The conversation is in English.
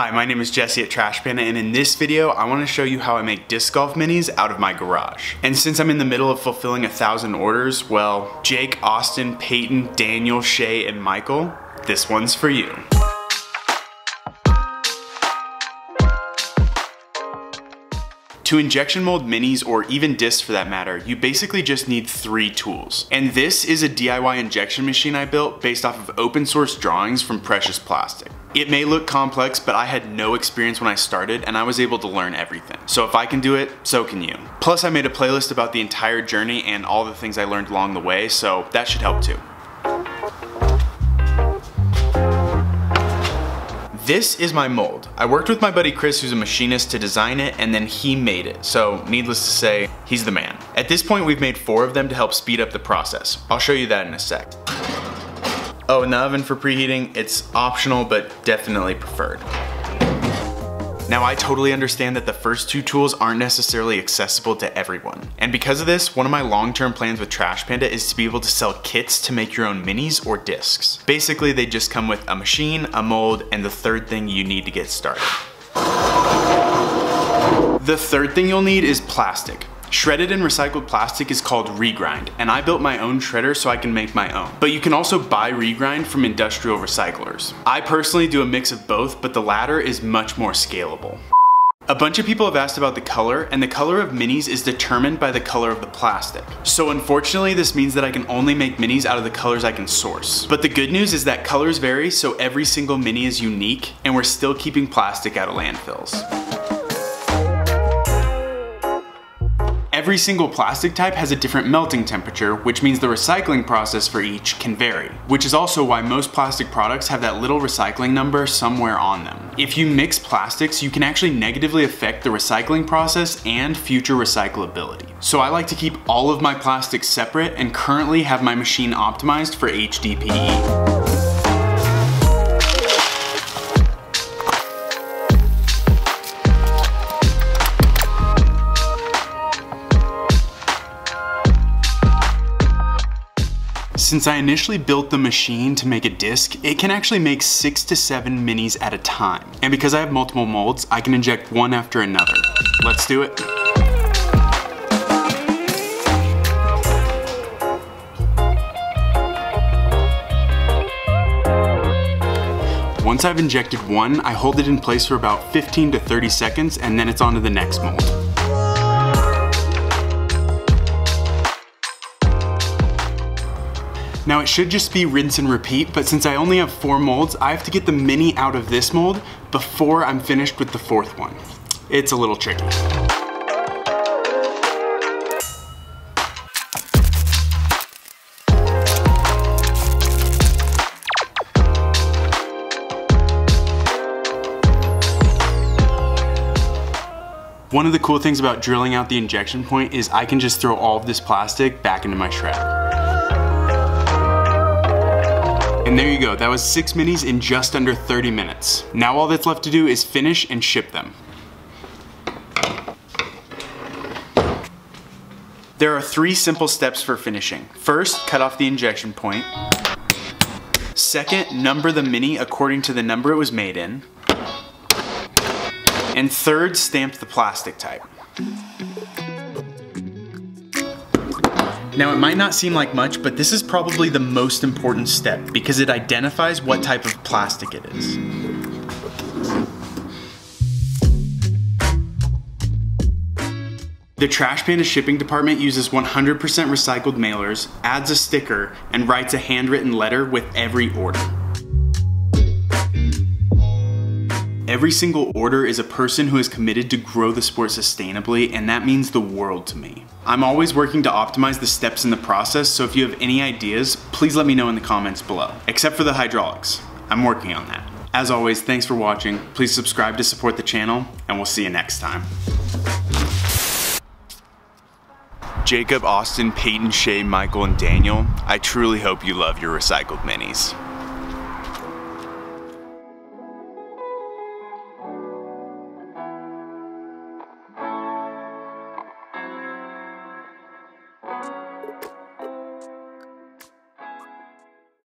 Hi, my name is Jesse at Trash Panda and in this video I want to show you how I make disc golf minis out of my garage. And since I'm in the middle of fulfilling a thousand orders, well, Jake, Austin, Peyton, Daniel, Shay, and Michael, this one's for you. To injection mold minis or even discs for that matter, you basically just need three tools. And this is a DIY injection machine I built based off of open source drawings from Precious Plastic. It may look complex, but I had no experience when I started and I was able to learn everything. So if I can do it, so can you. Plus I made a playlist about the entire journey and all the things I learned along the way, so that should help too. This is my mold. I worked with my buddy Chris who's a machinist to design it and then he made it. So needless to say, he's the man. At this point we've made four of them to help speed up the process. I'll show you that in a sec. Oh, and the oven for preheating, it's optional but definitely preferred. Now I totally understand that the first two tools aren't necessarily accessible to everyone. And because of this, one of my long-term plans with Trash Panda is to be able to sell kits to make your own minis or discs. Basically, they just come with a machine, a mold, and the third thing you need to get started. The third thing you'll need is plastic. Shredded and recycled plastic is called regrind, and I built my own shredder so I can make my own. But you can also buy regrind from industrial recyclers. I personally do a mix of both, but the latter is much more scalable. A bunch of people have asked about the color, and the color of minis is determined by the color of the plastic. So unfortunately, this means that I can only make minis out of the colors I can source. But the good news is that colors vary, so every single mini is unique, and we're still keeping plastic out of landfills. Every single plastic type has a different melting temperature, which means the recycling process for each can vary, which is also why most plastic products have that little recycling number somewhere on them. If you mix plastics, you can actually negatively affect the recycling process and future recyclability. So I like to keep all of my plastics separate and currently have my machine optimized for HDPE. Since I initially built the machine to make a disc, it can actually make six to seven minis at a time. And because I have multiple molds, I can inject one after another. Let's do it. Once I've injected one, I hold it in place for about 15 to 30 seconds and then it's on to the next mold. Now it should just be rinse and repeat, but since I only have four molds, I have to get the mini out of this mold before I'm finished with the fourth one. It's a little tricky. One of the cool things about drilling out the injection point is I can just throw all of this plastic back into my shredder. And there you go, that was six minis in just under 30 minutes. Now all that's left to do is finish and ship them. There are three simple steps for finishing. First, cut off the injection point. Second, number the mini according to the number it was made in. And third, stamp the plastic type. Now it might not seem like much, but this is probably the most important step because it identifies what type of plastic it is. The Trash Panda shipping department uses 100% recycled mailers, adds a sticker, and writes a handwritten letter with every order. Every single order is a person who is committed to grow the sport sustainably, and that means the world to me. I'm always working to optimize the steps in the process, so if you have any ideas, please let me know in the comments below. Except for the hydraulics. I'm working on that. As always, thanks for watching. Please subscribe to support the channel, and we'll see you next time. Jacob, Austin, Peyton, Shay, Michael, and Daniel, I truly hope you love your recycled minis.